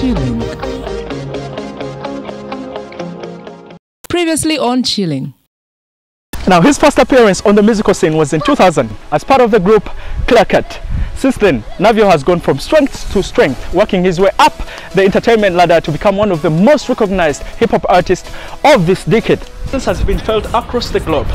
Chilling. Previously on Chilling. Now, his first appearance on the musical scene was in 2000 as part of the group Clear Cut. Since then, Navio has gone from strength to strength, working his way up the entertainment ladder to become one of the most recognized hip hop artists of this decade. This has been felt across the globe.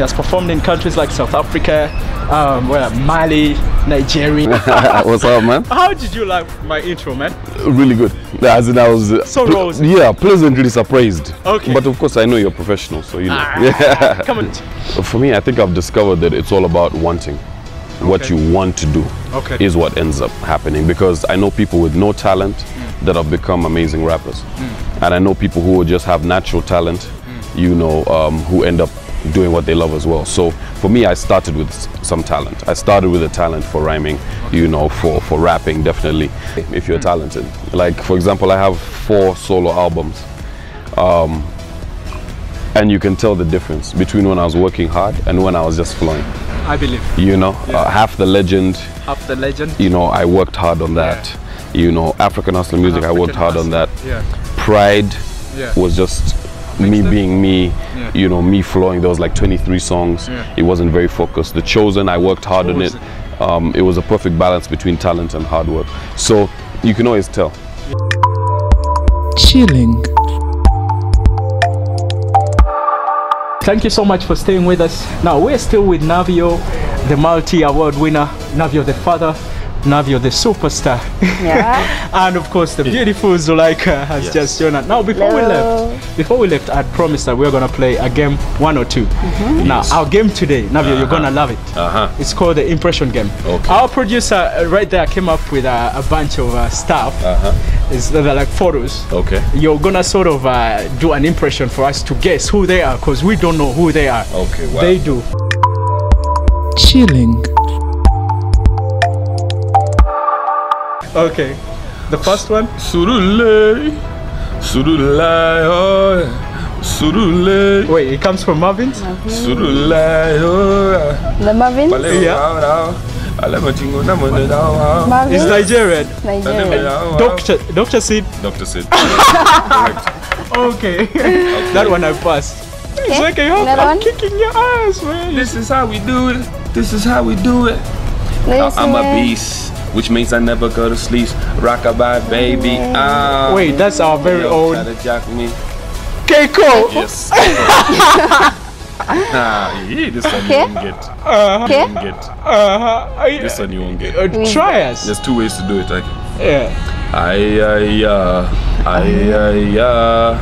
He has performed in countries like South Africa, um, where Mali, Nigeria. What's up, man? How did you like my intro, man? Really good. As in, I was uh, So rosy. Yeah, pleasantly surprised. Okay. But of course, I know you're professional, so you know. Ah, Yeah. Come on. For me, I think I've discovered that it's all about wanting. What you want to do Okay. is what ends up happening because I know people with no talent that have become amazing rappers. And I know people who just have natural talent, you know, um, who end up doing what they love as well. So for me, I started with some talent. I started with a talent for rhyming, you know, for, for rapping, definitely, if you're talented. Like, for example, I have four solo albums Um, and you can tell the difference between when I was working hard and when I was just flowing. I believe. You know, uh, half the legend. Half the legend. You know, I worked hard on that. You know, African hustler music, I worked hard on that. Yeah. Pride Yeah. was just me Mixtape? being me. Yeah. You know, me flowing. There was like 23 songs. Yeah. It wasn't very focused. The Chosen, I worked hard on it. Chosen. Um, it was a perfect balance between talent and hard work. So you can always tell. Chilling. Thank you so much for staying with us. Now we're still with Navio, the multi-award winner, Navio the father, Navio the superstar, Yeah. and of course the beautiful Zuleika has Yes. just joined us. Now before we left, before we left, I'd promised that we are gonna play a game one or 2 Now our game today, Navio, you're gonna love it. Uh-huh. It's called the impression game. Okay. Our producer uh, right there came up with a, a bunch of uh, stuff. Uh-huh. It's they're like photos. Okay. You're gonna sort of uh, do an impression for us to guess who they are, because we don't know who they are. Okay, wow. They do. Chilling. Okay. The first one. Surule, surule, oh, surule, Wait, it comes from Mavin's. surule, oh. The Mavin? Yeah. Marvin? It's Nigerian. Nigerian. Doctor, Doctor Sid. Doctor Sid. Okay. that one I passed. It's like you have, Another I'm one? kicking your ass, man. This is how we do it. This is how we do it. Listen. I'm a beast, which means I never go to sleep. Rockabye, baby. Ah. Wait, that's our very Yo, own try to jock me. Keko. Yes. nah, yeah, this one you won't get. Okay. You won't get. Uh, This one you won't get. uh, try us. There's two ways to do it. Like, Yeah. ay, ay, uh, ay, ay, uh.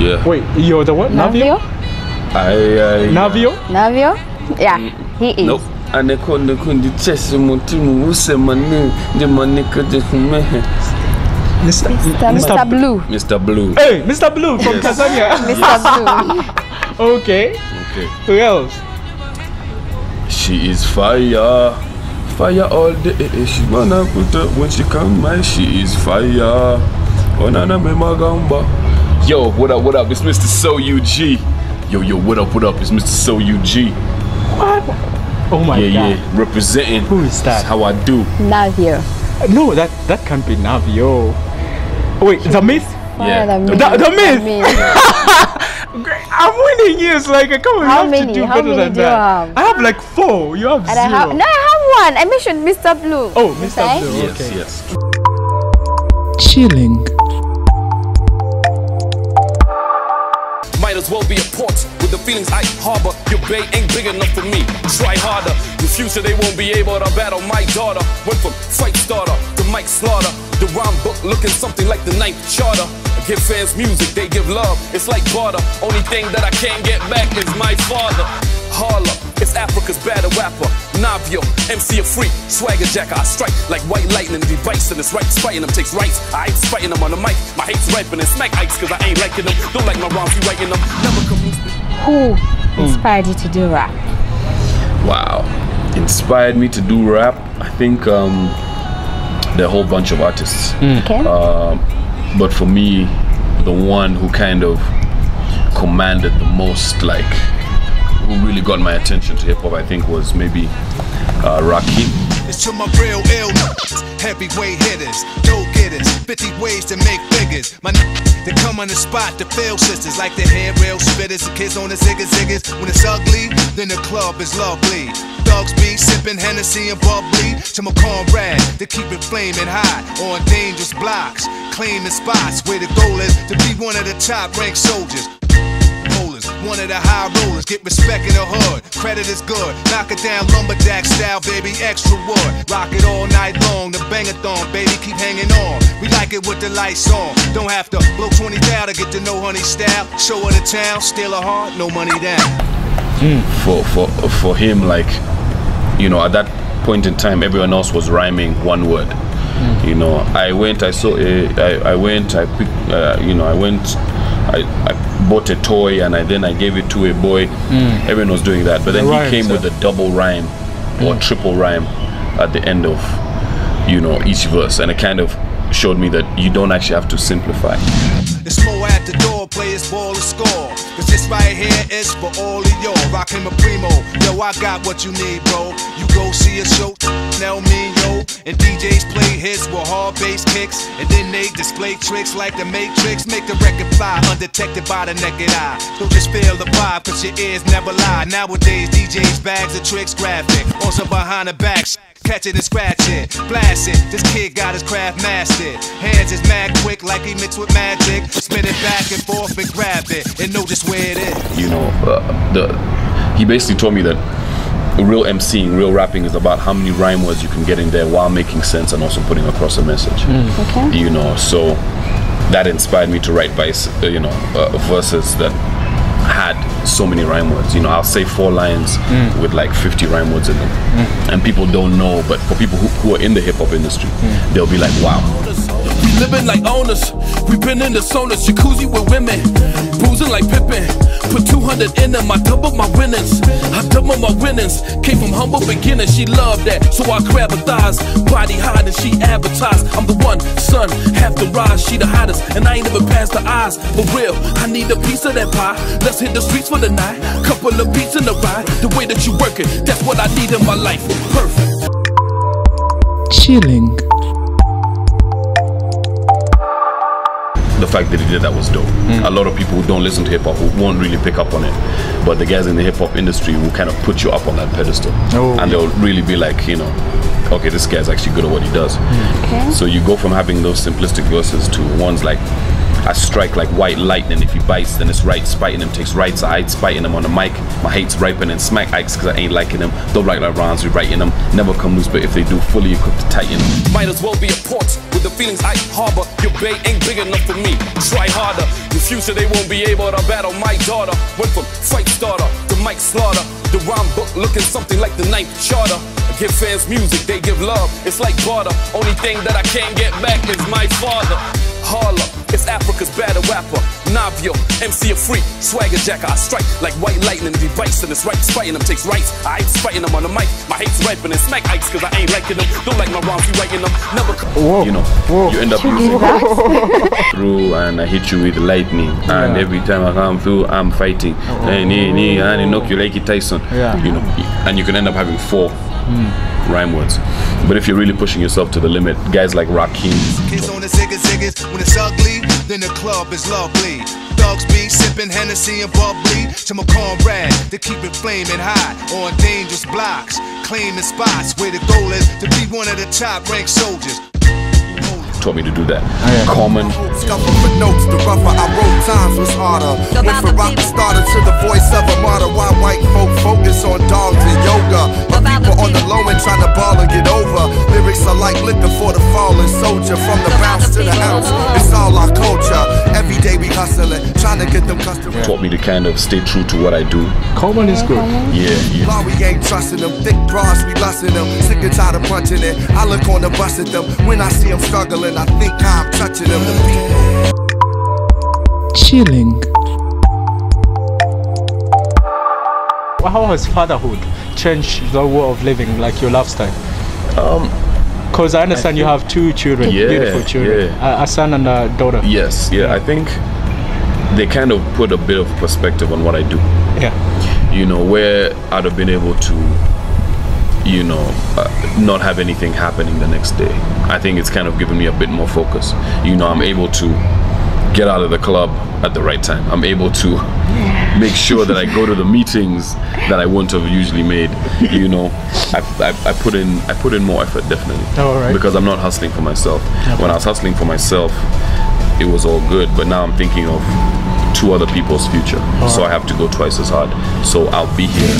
Yeah. Wait, you're the what? Navio? Navio? Ay, ay, Navio? Navio? Yeah, he is. Nope. Ane konde kundi chesi mutimu use manu ndi maniko de hume. Mr. Mr. Mr. Blue. Mr. Blue. Hey, Mr. Blue from Yes. Tanzania. Mr. Blue. okay. Okay. Who else? She is fire. Fire all day. Eh, eh, she wanna put up when she come my she is fire. Onana me magamba. Yo, what up, what up? It's Mr. So UG. Yo, yo, what up, what up? It's Mr. So UG. Oh my Yeah, god. yeah. Representing. Who is that? That's how I do. Navio. No, that that can't be Navio. Wait, the myth? Yeah. Fire the The, the myth. myth. I'm winning years. Like, come on, you How have many? to do How better many than do you that. have? I have like four. You have And I zero. have no, I have one. I mentioned Mr. Blue. Oh, Mr. Okay? Blue. Yes, Okay. yes. Chilling. Might as well be a port with the feelings I harbor. Your bay ain't big enough for me. Try harder. In future, they won't be able to battle my daughter. Went from fight starter to Mike Slaughter. The rhyme book looking something like the ninth charter. I Give fans music, they give love. It's like barter. Only thing that I can't get back is my father. Harlem, it's Africa's battle rapper. Navio, MC a freak, swagger jacker. I strike like white lightning, device and it's right. Spiting them takes rights. I ain't spiting them on the mic. My hate's ripening. Smack ice cause I ain't liking them. Don't like my rhymes, you writing them. Never come. Who inspired you to do rap? Wow. Inspired me to do rap. I think um, there are a whole bunch of artists. Okay. But for me, the one who kind of commanded the most, like, who really got my attention to hip hop, I think was maybe uh, Rakim. It's to my real ill heavyweight hitters, go getters, 50 ways to make figures. My n- they come on the spot to fail sisters like the hair rail spitters, the kids on the ziggas ziggas. When it's ugly, then the club is lovely. Dogs be sipping Hennessy and bubbly to my comrade to keep it flaming hot on dangerous blocks, claiming spots where the goal is to be one of the top ranked soldiers. Rollers, one of the high rollers, get respect in the hood. Credit is good, knock it down lumberjack style, baby, extra wood. Rock it all night long, the bangathon, baby, keep hanging on. We like it with the lights on. Don't have to blow 20 down to get to know honey style. Show her the town, steal a heart, no money down. For, for, for him, like, you know, at that point in time, everyone else was rhyming one word. You know, I went, I saw, a, I, I went, I picked, uh, you know, I went, I, I bought a toy and I then I gave it to a boy. Hmm. Everyone was doing that, but then The he rhymes, came yeah. with a double rhyme or hmm. triple rhyme at the end of, you know, each verse, and it kind of showed me that you don't actually have to simplify. It's more at the door, players ball or score. Cause this right here is for all of y'all. Rockin' a primo. Yo, I got what you need, bro. You go see a show, tell me, yo. And DJs play hits with hard bass kicks. And then they display tricks like the Matrix. Make the record fly, undetected by the naked eye. Don't just feel the vibe, cause your ears never lie. Nowadays, DJs bags of tricks graphic. Also behind the back. Catch it and scratch it. This kid got his craft mastered. Hands is mad quick, like he mixed with magic. Spin it back and forth and grab it, and know just where it is. you know, uh, the he basically told me that real MCing, real rapping is about how many rhyme words you can get in there while making sense and also putting across a message. Okay. You know, so that inspired me to write by uh, you know uh, verses that had so many rhyme words. You know, I'll say four lines with like 50 rhyme words in them, and people don't know. But for people who, who are in the hip hop industry, they'll be like, wow. We living like owners. We been in the saunas, jacuzzi with women, boozing like Pippin. Put 200 in them, I double my winnings. I double my winnings. Came from humble beginnings, she loved that, so I grab her thighs. Body hot and she advertised. I'm the one, son, half the rise. She the hottest, and I ain't even past the eyes. For real, I need a piece of that pie. Let's hit the streets for the night. Couple of beats in the ride. The way that you work it, that's what I need in my life. Perfect. chilling, the fact that he did that was dope. Mm. A lot of people who don't listen to hip hop won't really pick up on it, but the guys in the hip hop industry will kind of put you up on that pedestal, Oh. and they'll really be like, you know, okay, this guy's actually good at what he does. Mm. Okay. So you go from having those simplistic verses to ones like. I strike like white lightning. If he bites, then it's right. Spiting him takes rights. I ain't spiting him on the mic. My hate's ripening. Smack Ikes because I ain't liking them. Don't like my rhymes. We writing them. Never come loose, but if they do, fully equipped to tighten. Might as well be a port with the feelings I harbor. Your bay ain't big enough for me. Try harder. Your future, they won't be able to battle my daughter. Went from fight starter to Mike Slaughter. The rhyme book looking something like the ninth charter. I give fans music, they give love. It's like barter. Only thing that I can't get back is my father. Harlem, it's Africa's battle rapper. Navio, MC a freak, swagger jacker. I strike like white lightning, device and it's right. Spiting them takes rights. I ain't spiting them on the mic. My hate's ripening. Smack ice cause I ain't liking them. Don't like my rhymes, you writing them. Never come. You know, you end up using through and I hit you with lightning. And every time I come through, I'm fighting. Hey, nee, nee, oh, and I knock you like it Tyson. Yeah. You know, and you can end up having four Mm. rhyme words. But if you're really pushing yourself to the limit, guys like Rakim. When it's ugly, then the club is lovely. Dogs be sipping Hennessy and bubbly. To my comrade to keep it flaming hot on dangerous blocks, claiming spots where the goal is to be one of the top ranked soldiers. Taught me to do that. Oh, Common, Scuffle for notes, the rougher I wrote times was harder. Went from rock starter to the voice of a martyr. Why white folk focus on dogs and yoga? But people on the low end trying to ball and get over. Lyrics are like liquor for the fallen soldier. From the bounce to the hustling, trying to get them customers. taught me to kind of stay true to what I do. Common is good. Yeah, yeah. Why we ain't trusting them, thick bras, we lusting them. Sick and tired of punching it. I look on the bus at them. When I see them struggling, I think I'm touching them. The people. chilling, How has fatherhood changed the way of living, like your lifestyle? Um, because I understand you have two children, Yeah, beautiful children, yeah. a, a son and a daughter. Yes, yeah. I think they kind of put a bit of perspective on what I do. Yeah. you know, where I'd have been able to, you know, uh, not have anything happening the next day. I think it's kind of given me a bit more focus. You know, I'm able to get out of the club at the right time. I'm able to make sure that I go to the meetings that I wouldn't have usually made. You know, I, I, I put in I put in more effort definitely All right. because I'm not hustling for myself. When I was hustling for myself, it was all good, but now I'm thinking of two other people's future. So I have to go twice as hard. So I'll be here.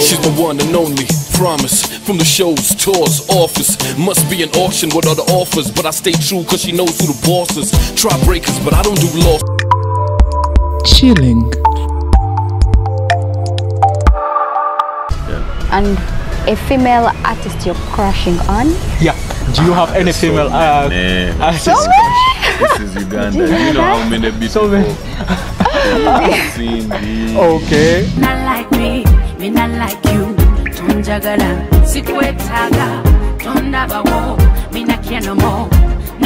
She's the one and only. Promise from the shows, tours, office. Must be an auction with other offers, but I stay true cause she knows who the boss is. Try breakers, but I don't do loss. chilling, And a female artist you're crushing on? Yeah. Do you have any female uh, Man, artists? this is Uganda. You know how many people So many. I've seen these. Okay. not like me, me not like you. Tunjagala, sikwetaga, tondabawo, me not care no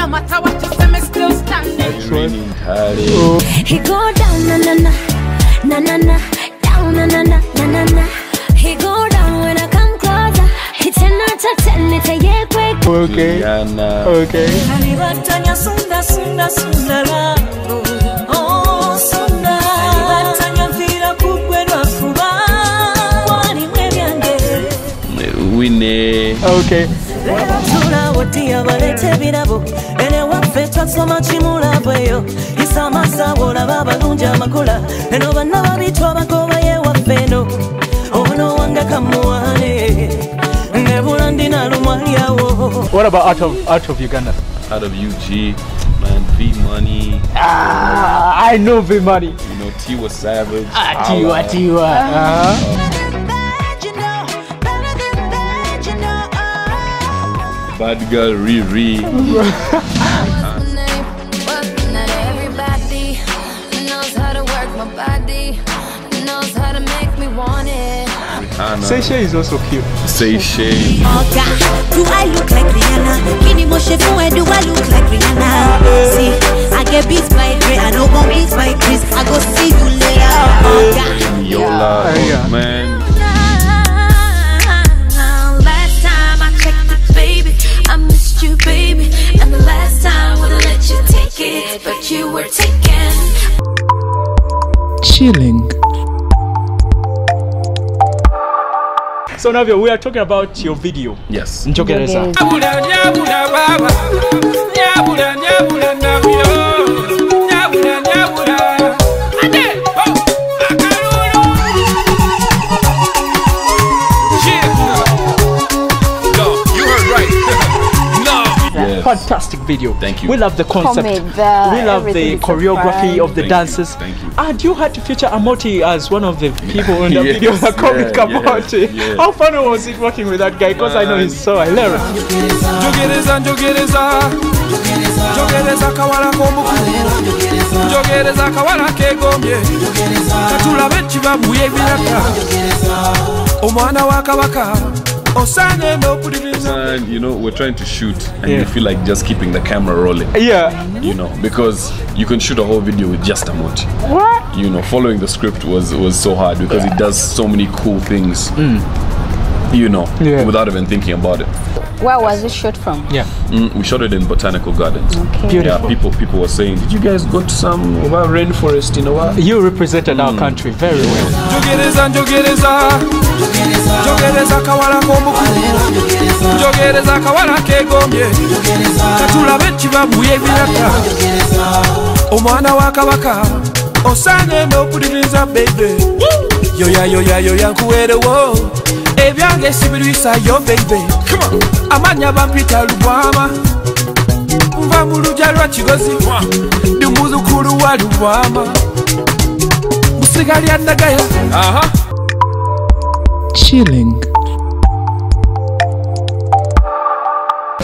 matter what you say, me still standing. He go down na na na na na na down na na na na na na. He go down when I come closer. He ten out of ten, it's a yeah quick. Okay. Rihanna. Okay. Alibatanya sunda sunda sunda la. Mwebyange. Winnie. Okay. Tula wotiya ebirabo ene waffe twasoma kimulabo eyo yisa amasaabo olaba abalungi amakula eno banna babitwa bagobaye eno ono kamuwane nebula ndina What about out of out of Uganda? Out of UG, man, Vee Money, Ah, I know Vee Money. you know, Tiwa Savage. Tiwa Allah. Tiwa. Uh-huh. Want girl Rihanna. Seyi Shay is also cute. Say Oga, do I look like Rihanna? Mini Moshe Fue, do I look like Rihanna? See, I get beats by Dre, I know gon' beats by Chris. I go see you later. Oga. Yola. Yeah. Man. Chilling, So Navio, we are talking about your video. Yes. Fantastic video. Thank you. We love the concept. Comedy, the- we love the choreography surprise. of the Thank you, thank you. And you had to feature Amoti as one of the people in the Yes, video that comic yeah, Amoti. yeah, yeah. How funny was it working with that guy? Because I know he's so hilarious. omwana wa kabaka osaanye n'okuliriza And you know, we're trying to shoot, and Yeah. you feel like just keeping the camera rolling. Yeah. You know, because you can shoot a whole video with just Amoti. What? You know, following the script was was so hard because it does so many cool things. Hmm. You know, Yeah. without even thinking about it. Where was it shot from? Yeah. Mm, we shot it in botanical gardens. Okay. Beautiful. Yeah, people people were saying, did you guys go to some uh, rainforest? in know what? You represented mm. our country very well. njogereza Jogereza, njogereza akawala k'omukulu njogereza akawala keegombye katulabe ebiraka omwana wa kabaka osaanye n'okudiriza beibe yoya yoya yoya nkuweerewo ebyange sibirwisayo beibe amanya bampita lubwama nva mu lujja lwa kigozi ndi muzukulu wa lubwama musiga lya nagaya aha. Chilling,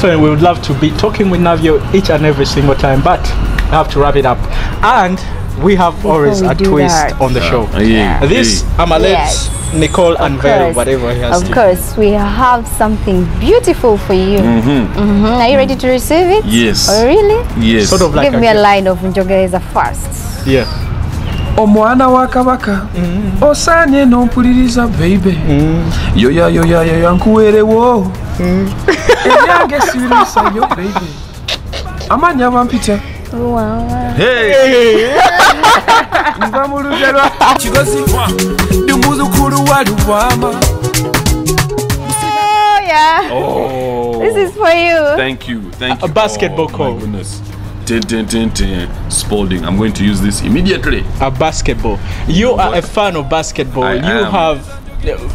So we would love to be talking with Navio each and every single time, but I have to wrap it up. And we have Before always we a twist that. on the yeah. show. yeah. This I'ma let Yes. Nicole unveil course. whatever he has Of to. course, we have something beautiful for you. Mm -hmm. Mm -hmm. Are you ready to receive it? Yes. Oh, really? Yes. Sort of like Give a me a gift. line of Njogereza first. Yeah. omwana wa kabaka osaanye n'ompuliriza beibe yoya yoya yoya nkuweerewo ebyange sibiriisayo beibe amanya bampita nva mu lujja lwa kigozi ndi muzukulu wa lubwama Oh, yeah. Oh. This is for you. Thank you. Thank you. A basketball oh, call. My goodness. Tin, tin, tin, tin. Spalding. I'm going to use this immediately. A basketball. You are a fan of basketball. I you am. have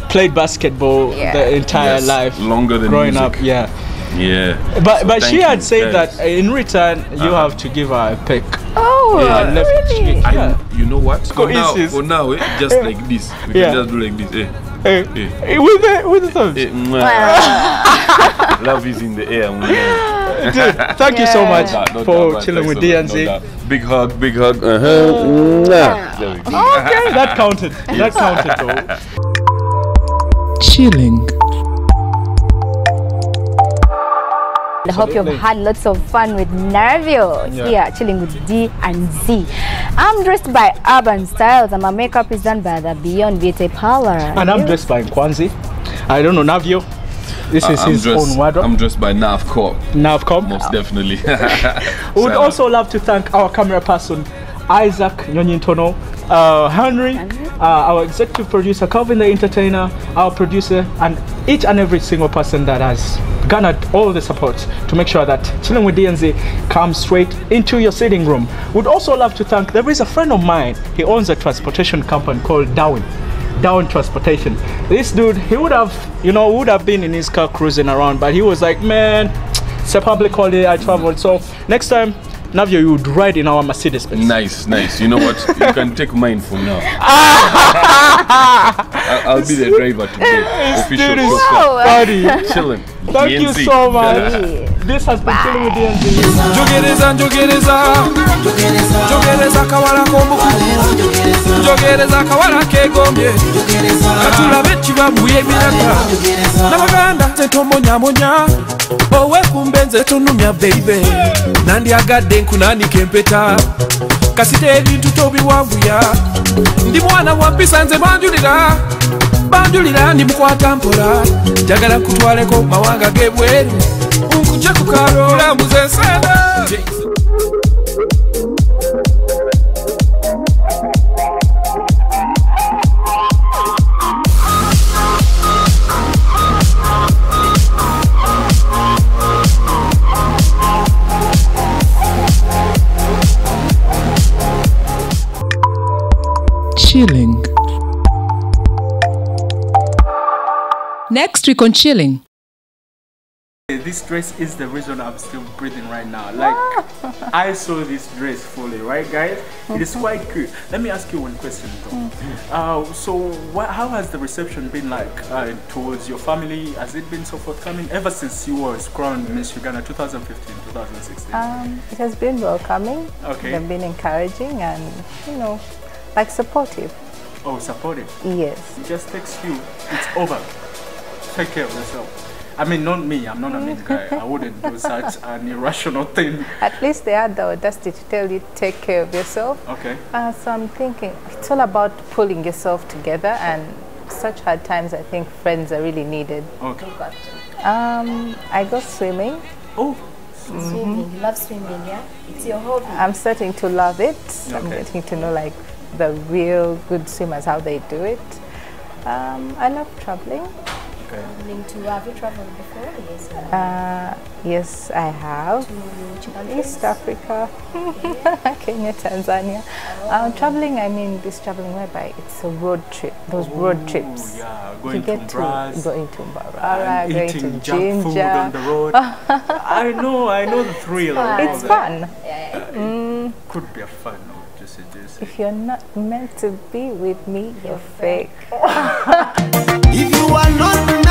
played basketball Yeah. the entire Yes, life. longer than growing music. up. Yeah. Yeah. But So but she had said guys. that in return you Uh-huh. have to give her a pick. Oh, Yeah, left really? cheek. I, Yeah. You know what? For now, for now, eh, just like this. We Yeah. can just do like this. Eh. Eh, Eh. eh, with the with the thumbs. Eh. Love is in the air. Dude, thank you so much Nah, no for doubt, chilling with Thanks a lot, DNZ. no. Big hug, big hug. Uh-huh. Mwah. There we go. okay, that counted. That counted though. chilling, I hope you've had lots of fun with Navio Yeah. here, chilling with D and Z. I'm dressed by Urban Styles, and my makeup is done by the Beyond Beauty Parlor. And I'm dressed by Kwanzi. I don't know Navio. This is I'm his dressed, own wardrobe. I'm dressed by Nav Corp. Navcom. Most definitely. We would also love to thank our camera person, Isaac Nyonyintono, uh, Henry, uh, Uh, our executive producer, Calvin the Entertainer, our producer, and each and every single person that has garnered all the support to make sure that Chilling with DNZ comes straight into your sitting room. Would also love to thank, there is a friend of mine, he owns a transportation company called Darwin. Darwin Transportation. This dude, he would have, you know, would have been in his car cruising around, but he was like, man, it's a public holiday, I traveled. So next time, Navio, you would ride in our Mercedes Benz. Nice, nice. You know what? You can take mine from now. I'll, I'll be the driver today. Official. Wow. Buddy, Chilling. thank you so much. This has been Chilling with DNZ. njogereza njogereza njogereza akawala k'omukulu njogereza akawala keegombye katulabe kibabuya ebiraka nabaganda nze tomonyamonya owekumbe nze tonumya beibe nandyagadde nkunanika empeta kasita ebintu tobiwanguya ndi mwana wa mpisa nze banjulira banjulira ndi mukwata mpola njagala nkutwaleko mawanga g'ebweru nkuje ku kalo olambuza ensana chilling. Next week on chilling. This dress is the reason I'm still breathing right now. Like, I saw this dress fully, right, guys? It is quite cool. Let me ask you one question, though. Uh, so, what, how has the reception been like uh, towards your family? Has it been so forthcoming ever since you were crowned Miss Uganda 2015, 2016? Um, it has been welcoming. Okay. They've been encouraging and, you know, like supportive. oh, supportive. Yes. It just takes you. It's over. Take care of yourself. I mean, not me. I'm not a mean guy. I wouldn't do such an irrational thing. At least they had the audacity to tell you take care of yourself. Okay. Uh, so I'm thinking it's all about pulling yourself together and such hard times, I think friends are really needed. Okay. Um, I go swimming. Oh. Swimming. You love swimming, yeah? It's your hobby. I'm starting to love it. Okay. I'm getting to know like the real good swimmers, how they do it. Um, I love traveling. Traveling to, have you traveled before? Yes. Uh, yes, I have. To which countries? East Africa, Kenya, Tanzania. Um, traveling, I mean this traveling whereby it's a road trip. Those road trips. Yeah, You going to get to Mbraz, going to Mbarara, and going eating to junk food on the road. I know, I know the thrill. of all It's that. fun. It Could be a fun, no, just a juicy. If you're not meant to be with me, you're fake. If you are not